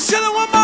just chilling with my